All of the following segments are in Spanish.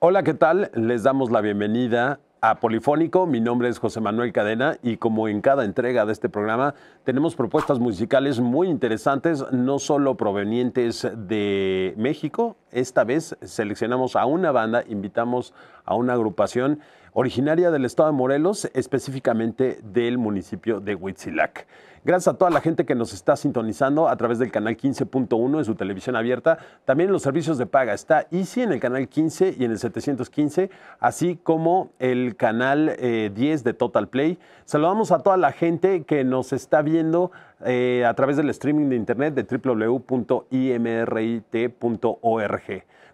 Hola, ¿qué tal? Les damos la bienvenida a Polifónico. Mi nombre es José Manuel Cadena y como en cada entrega de este programa tenemos propuestas musicales muy interesantes, no solo provenientes de México. Esta vez seleccionamos a una banda, invitamos a una agrupación originaria del estado de Morelos, específicamente del municipio de Huitzilac. Gracias a toda la gente que nos está sintonizando a través del canal 15.1 de su televisión abierta. También los servicios de paga. Está Easy en el canal 15 y en el 715, así como el canal 10 eh, de Total Play. Saludamos a toda la gente que nos está viendo eh, a través del streaming de internet de www.imrit.org.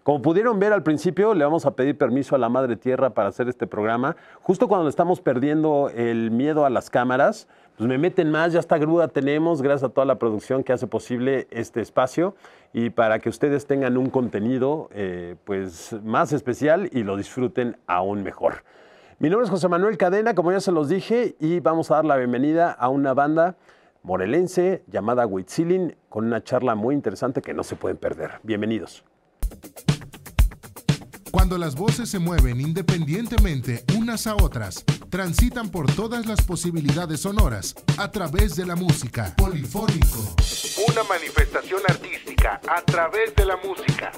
Como pudieron ver al principio, le vamos a pedir permiso a la Madre Tierra para hacer este programa. Justo cuando estamos perdiendo el miedo a las cámaras, pues me meten más, ya esta grúa tenemos, gracias a toda la producción que hace posible este espacio y para que ustedes tengan un contenido eh, pues más especial y lo disfruten aún mejor. Mi nombre es José Manuel Cadena, como ya se los dije, y vamos a dar la bienvenida a una banda morelense llamada Huitzilin con una charla muy interesante que no se pueden perder. Bienvenidos. Cuando las voces se mueven independientemente unas a otras, transitan por todas las posibilidades sonoras a través de la música. Polifónico. Una manifestación artística a través de la música.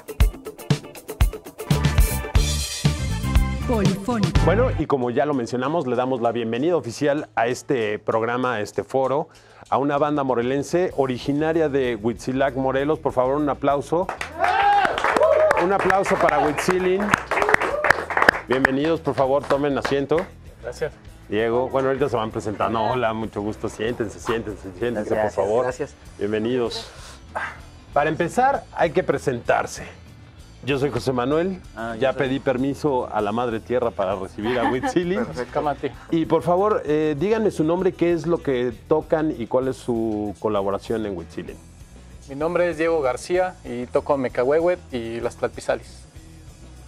Polifónico. Bueno, y como ya lo mencionamos, le damos la bienvenida oficial a este programa, a este foro, a una banda morelense originaria de Huitzilac, Morelos. Por favor, un aplauso. Un aplauso para Huitzilin. Bienvenidos, por favor, tomen asiento. Gracias. Diego, bueno, ahorita se van presentando. Hola, mucho gusto. Siéntense, siéntense, siéntense, por favor. Gracias. Bienvenidos. Para empezar, hay que presentarse. Yo soy José Manuel. Ah, ya pedí permiso a la Madre Tierra para recibir a Huitzilin. Y por favor, eh, díganme su nombre, qué es lo que tocan y cuál es su colaboración en Huitzilin. Mi nombre es Diego García y toco mecahuehuet y las tlalpizalis.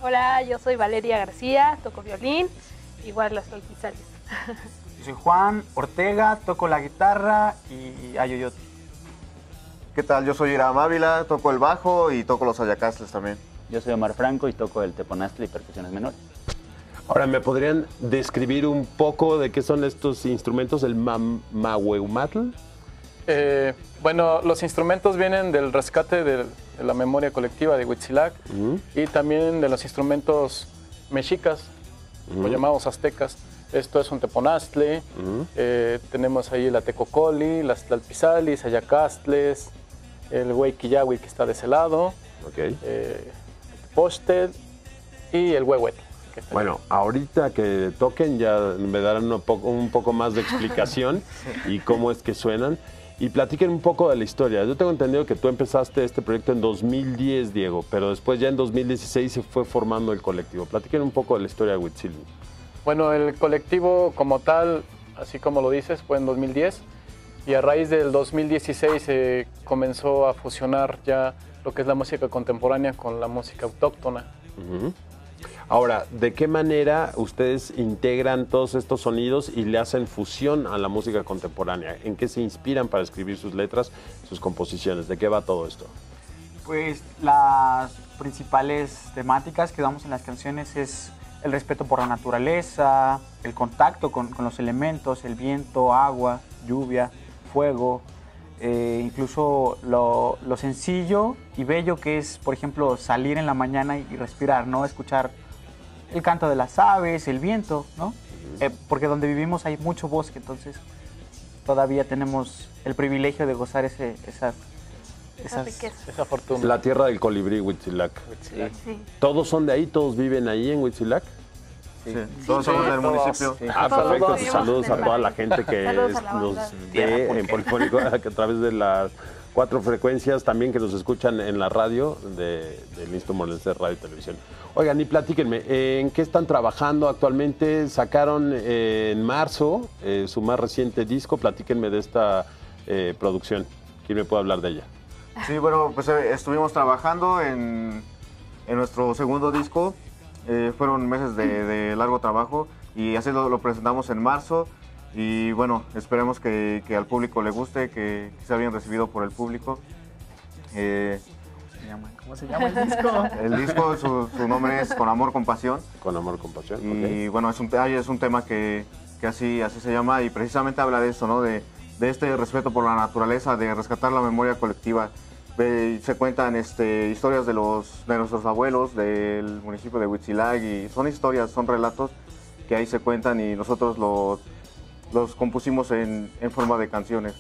Hola, yo soy Valeria García, toco violín, igual las tlalpizalis. Yo soy Juan Ortega, toco la guitarra y ayoyot. ¿Qué tal? Yo soy Ira Ávila, toco el bajo y toco los ayacastles también. Yo soy Omar Franco y toco el teponastle y percusiones menores. Ahora, ¿me podrían describir un poco de qué son estos instrumentos, el mahueumatl? Eh, bueno, los instrumentos vienen del rescate de, la memoria colectiva de Huitzilac y también de los instrumentos mexicas, lo llamamos aztecas. Esto es un teponastle, eh, tenemos ahí la tecocoli, las tlalpizalis, ayacastles, el huayquillahui que está de ese lado, okay. eh, posted y el huehuet. Bueno, ahorita que toquen ya me darán un poco, un poco más de explicación y cómo es que suenan. Y platiquen un poco de la historia. Yo tengo entendido que tú empezaste este proyecto en 2010, Diego, pero después ya en 2016 se fue formando el colectivo. Platiquen un poco de la historia de Huitzilin. Bueno, el colectivo como tal, así como lo dices, fue en 2010 y a raíz del 2016 se comenzó a fusionar ya lo que es la música contemporánea con la música autóctona. Ahora, ¿de qué manera ustedes integran todos estos sonidos y le hacen fusión a la música contemporánea? ¿En qué se inspiran para escribir sus letras, sus composiciones? ¿De qué va todo esto? Pues las principales temáticas que damos en las canciones es el respeto por la naturaleza, el contacto con, los elementos, el viento, agua, lluvia, fuego, eh, incluso lo, lo, sencillo y bello que es, por ejemplo, salir en la mañana y respirar, ¿no? Escuchar el canto de las aves, el viento, ¿no? Eh, porque donde vivimos hay mucho bosque, entonces todavía tenemos el privilegio de gozar ese, esas, esas, esa fortuna. La tierra del colibrí, Huitzilac. Sí. ¿Todos son de ahí? ¿Todos viven ahí en Huitzilac? Sí. Todos somos del municipio. Ah, perfecto. Saludos a toda la gente que nos ve en Polifónico a través de las cuatro frecuencias también que nos escuchan en la radio de, del Instituto Morelense Radio y Televisión. Oigan, y platíquenme, ¿en qué están trabajando actualmente? Sacaron eh, en marzo eh, su más reciente disco, platíquenme de esta eh, producción. ¿Quién me puede hablar de ella? Sí, bueno, pues estuvimos trabajando en, nuestro segundo disco. Fueron meses de, largo trabajo y así lo, presentamos en marzo. Y bueno, esperemos que, al público le guste, que, sea bien recibido por el público. llama? ¿Cómo se llama el disco? El disco, su, su nombre es Con Amor, Compasión. Con amor, compasión. Y bueno, es un, es un tema que, que así, así se llama y precisamente habla de esto, ¿no? De, de este respeto por la naturaleza, de rescatar la memoria colectiva. Se cuentan este, historias de, los, de nuestros abuelos del municipio de Huitzilac y son historias, son relatos que ahí se cuentan y nosotros los, los compusimos en, en forma de canciones.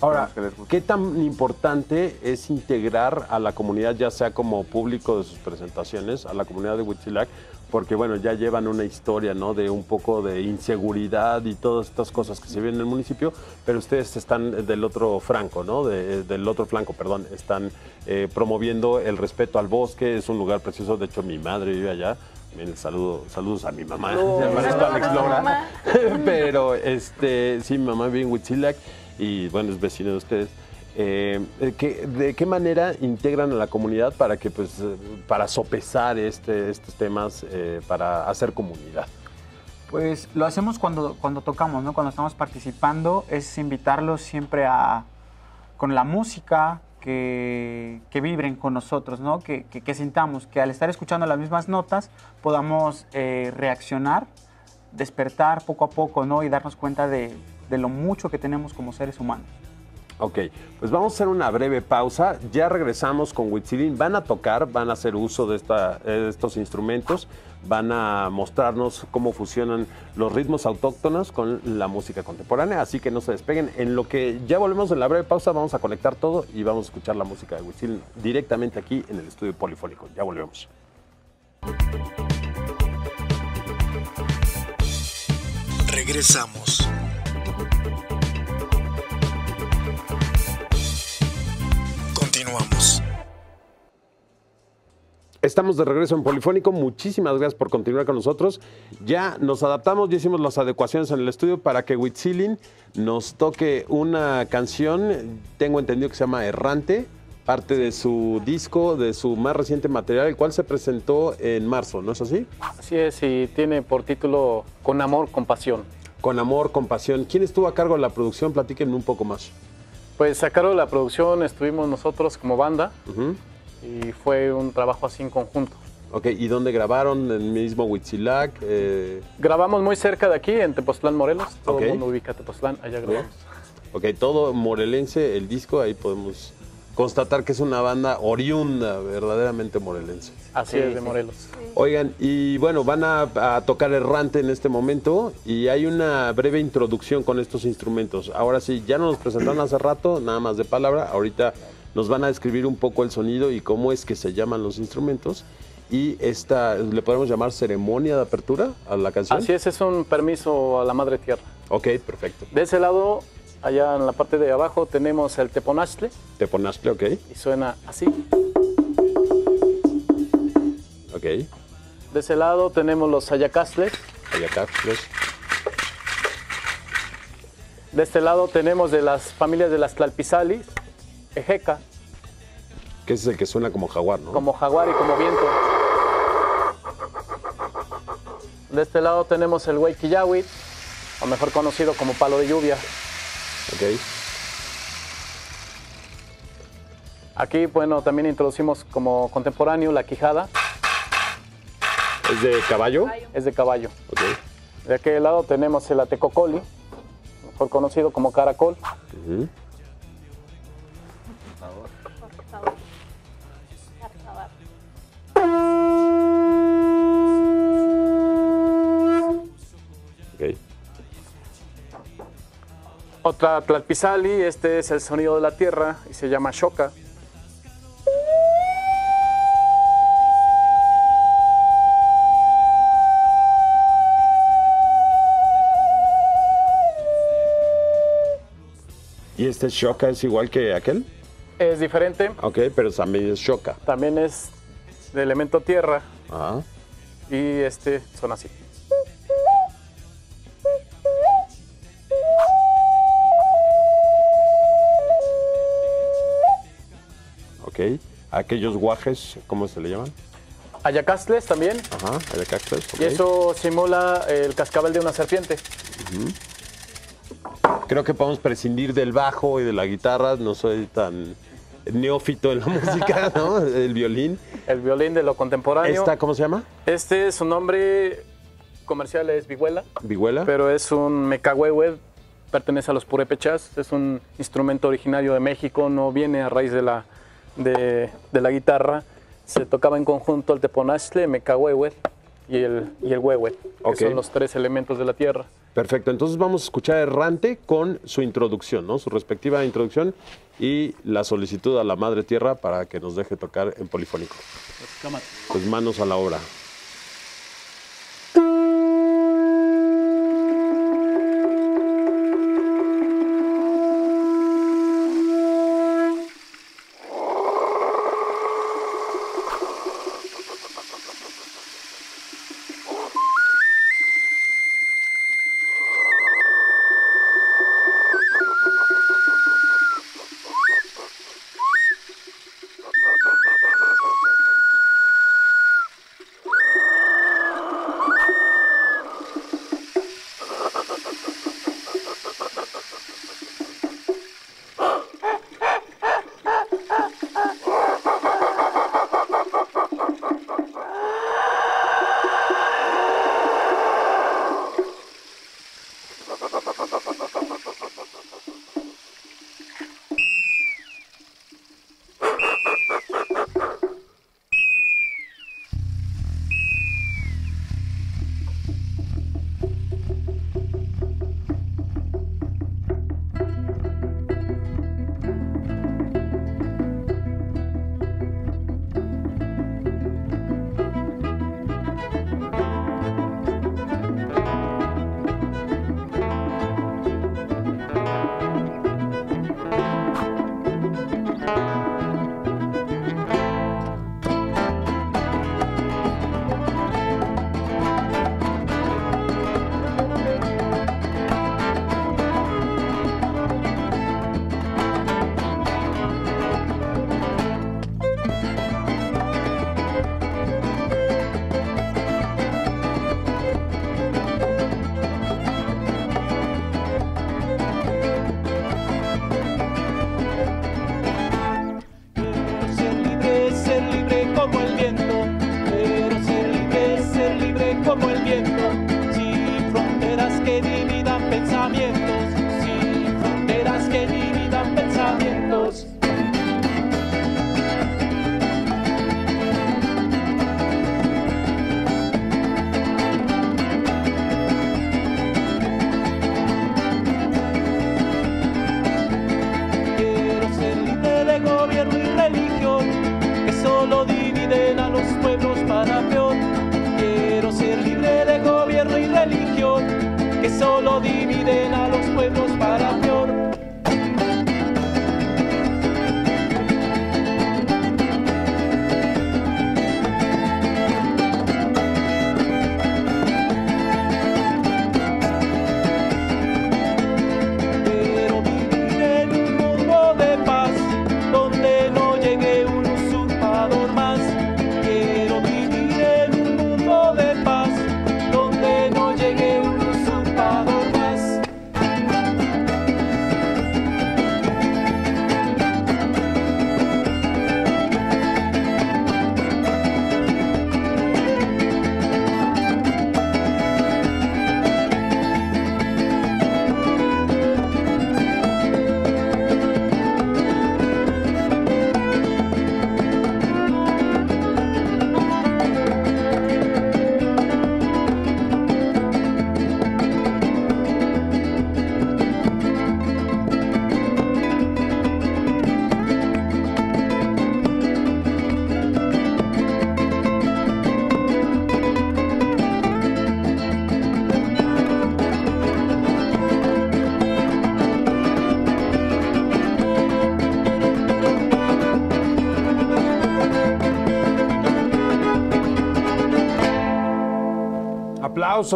Ahora, que les guste. ¿qué tan importante es integrar a la comunidad, ya sea como público de sus presentaciones, a la comunidad de Huitzilac? Porque, bueno, ya llevan una historia, ¿no? De un poco de inseguridad y todas estas cosas que se ven en el municipio, pero ustedes están del otro franco, ¿no? De- del otro flanco, perdón. Están eh, promoviendo el respeto al bosque, es un lugar precioso. De hecho, mi madre vive allá. Miren, saludo, saludos a mi mamá. Esto Alex Lora. Pero, este, sí, mi mamá vive en Huitzilac y, bueno, es vecino de ustedes. Eh, ¿qué- ¿De qué manera integran a la comunidad para que, pues, eh, para sopesar este, estos temas, eh, para hacer comunidad? Pues lo hacemos cuando, cuando tocamos, ¿no? Cuando estamos participando, es invitarlos siempre a, con la música, que, que vibren con nosotros, ¿no? Que, que- que sintamos que al estar escuchando las mismas notas podamos eh, reaccionar, despertar poco a poco, ¿no? Y darnos cuenta de, de lo mucho que tenemos como seres humanos. Ok, pues vamos a hacer una breve pausa. Ya regresamos con Huitzilín. Van a tocar, van a hacer uso de, estos instrumentos, van a mostrarnos cómo fusionan los ritmos autóctonos con la música contemporánea. Así que no se despeguen. En lo que ya volvemos en la breve pausa, vamos a conectar todo y vamos a escuchar la música de Huitzilín directamente aquí en el estudio polifónico. Ya volvemos. Regresamos. Continuamos. Estamos de regreso en Polifónico. Muchísimas gracias por continuar con nosotros. Ya nos adaptamos, ya hicimos las adecuaciones en el estudio para que Huitzilin nos toque una canción, tengo entendido que se llama Errante, parte de su disco, de su más reciente material, el cual se presentó en marzo, ¿no es así? Así es, y tiene por título Con amor, con pasión. Con amor, con pasión. ¿Quién estuvo a cargo de la producción? Platíquenme un poco más. Pues de la producción estuvimos nosotros como banda y fue un trabajo así en conjunto. Ok, ¿y dónde grabaron? ¿En el mismo Huitzilac? Eh, Grabamos muy cerca de aquí, en Tepoztlán, Morelos. Todo Ok. el mundo ubica Tepoztlán, allá grabamos. Ok, todo morelense, el disco, ahí podemos constatar que es una banda oriunda, verdaderamente morelense. Así Sí, es, de sí. Morelos. Oigan, y bueno, van a, a tocar errante en este momento y hay una breve introducción con estos instrumentos. Ahora sí, ya nos presentaron hace rato, nada más de palabra, ahorita nos van a describir un poco el sonido y cómo es que se llaman los instrumentos. Y esta, ¿le podemos llamar ceremonia de apertura a la canción? Así es, es un permiso a la Madre Tierra. Ok, perfecto. De ese lado, allá en la parte de abajo, tenemos el teponaztle Te ponaste, ok, y suena así. ok. De ese lado tenemos los ayacastles. Pues. De este lado tenemos de las familias de las tlalpizalis, ejeca, Que es el que suena como jaguar, ¿no? como jaguar y como viento. De este lado tenemos el huayquillawit, o mejor conocido como palo de lluvia. Ok. Aquí, bueno, también introducimos como contemporáneo la quijada, ¿Es de caballo? es de caballo. De aquel lado tenemos el atecocoli, mejor conocido como caracol. Tlalpizali, este es el sonido de la tierra y se llama shoka. ¿Y este shoka es igual que aquel? Es diferente, Ok, pero también es shoka. también es de elemento tierra Ajá. y este son así. Aquellos guajes, ¿cómo se le llaman? Ayacastles también, Ajá, ok. y eso simula el cascabel de una serpiente. Creo que podemos prescindir del bajo y de la guitarra. No soy tan neófito en la música, ¿no? El violín. El violín de lo contemporáneo. ¿Esta cómo se llama? Este, su nombre comercial es Vihuela, ¿Vihuela? pero es un mecahuehue, pertenece a los purépechas, es un instrumento originario de México, no viene a raíz de la, de, de la guitarra. Se tocaba en conjunto el teponaztle, mecahuehue y el, y el huehue, que Ok. son los tres elementos de la tierra. Perfecto, entonces vamos a escuchar Errante con su introducción, ¿no? Su respectiva introducción y la solicitud a la Madre Tierra para que nos deje tocar en polifónico. Pues manos a la obra.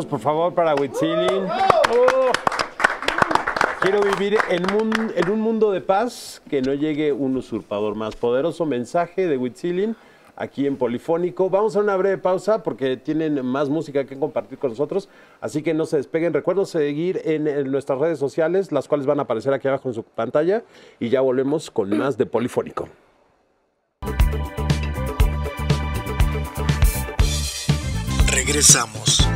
Por favor, para Huitzilin. Quiero vivir en un, en un mundo de paz, que no llegue un usurpador más. Poderoso mensaje de Huitzilin aquí en Polifónico. Vamos a una breve pausa porque tienen más música que compartir con nosotros, así que no se despeguen. Recuerden seguir en nuestras redes sociales, las cuales van a aparecer aquí abajo en su pantalla, y ya volvemos con más de Polifónico. Regresamos.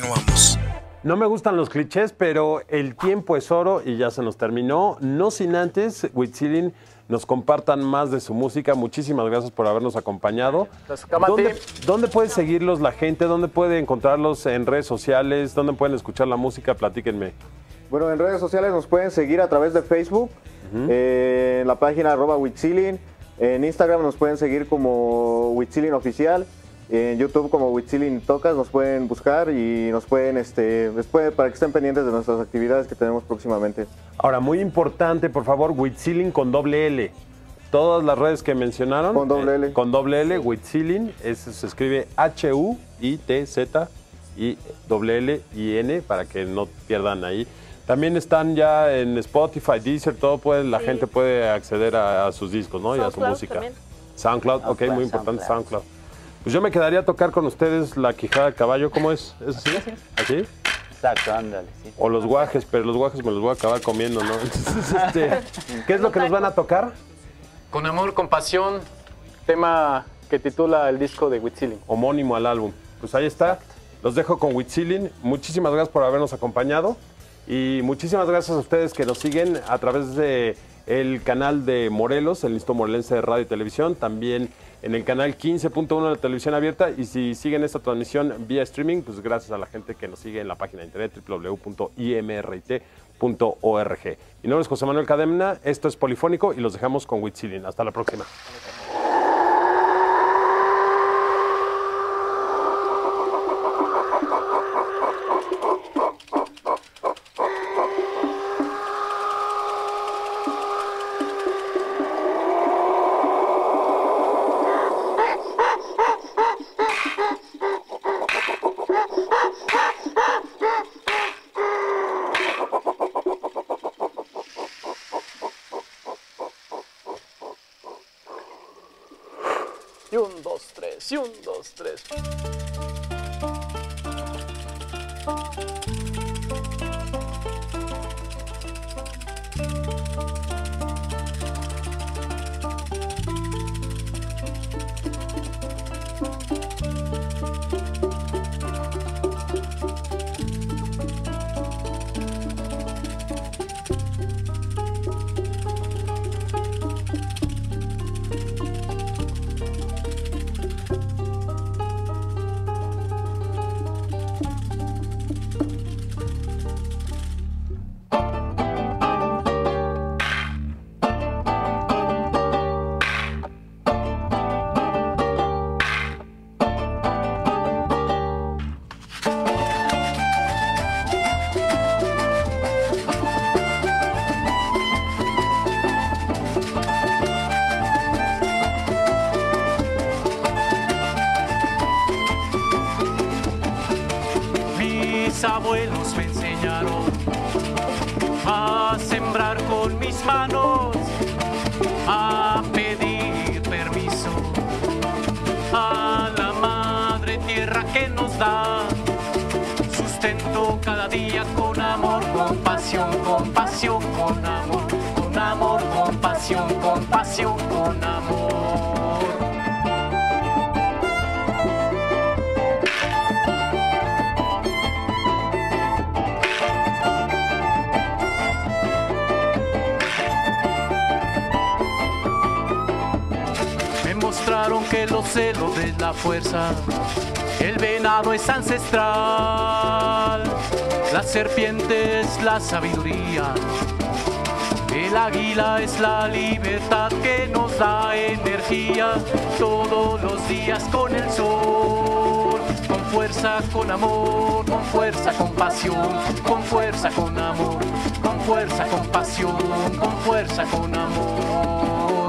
Continuamos. No me gustan los clichés, pero el tiempo es oro y ya se nos terminó. No sin antes, Huitzilin nos compartan más de su música. Muchísimas gracias por habernos acompañado. ¿Dónde, dónde puede seguirlos la gente? ¿Dónde puede encontrarlos en redes sociales? ¿Dónde pueden escuchar la música? Platíquenme. Bueno, en redes sociales nos pueden seguir a través de Facebook, eh, en la página arroba Witzilin. En Instagram nos pueden seguir como Witzilin Oficial. En YouTube como Witzilin Tocas nos pueden buscar y nos pueden, este, después para que estén pendientes de nuestras actividades que tenemos próximamente. Ahora, muy importante, por favor, Huitzilin con doble L. Todas las redes que mencionaron. Con doble eh, L. con doble L, Huitzilin. es- se escribe H-U-I-T-Z y doble L y N para que no pierdan ahí. También están ya en Spotify, Deezer, todo puede, la Sí. gente puede acceder a, a sus discos, ¿no? Y a su SoundCloud música. también. SoundCloud, ok, SoundCloud, muy importante SoundCloud. SoundCloud. Pues yo me quedaría a tocar con ustedes la quijada de caballo, ¿cómo es? ¿Es así? ¿Así? Exacto, ándale, sí. O los guajes, pero los guajes me los voy a acabar comiendo, ¿no? Entonces, este, ¿qué es lo que nos van a tocar? Con amor, compasión, tema que titula el disco de Huitzilin. Homónimo al álbum. Pues ahí está. Los dejo con Huitzilin. Muchísimas gracias por habernos acompañado. Y muchísimas gracias a ustedes que nos siguen a través de el canal de Morelos, el Listo Morelense de Radio y Televisión, también en el canal 15.1 de la televisión abierta. Y si siguen esta transmisión vía streaming, pues gracias a la gente que nos sigue en la página de internet www.imrit.org. Mi nombre es José Manuel Cademna, esto es Polifónico y los dejamos con Huitzilin. Hasta la próxima. Música compasión, con amor, con amor, compasión, compasión, con amor. Me mostraron que los celos de la fuerza, el venado es ancestral, la serpiente es la sabiduría, el águila es la libertad que nos da energía todos los días con el sol. Con fuerza, con amor, con fuerza, con pasión, con fuerza, con amor, con fuerza, con pasión, con fuerza, con amor.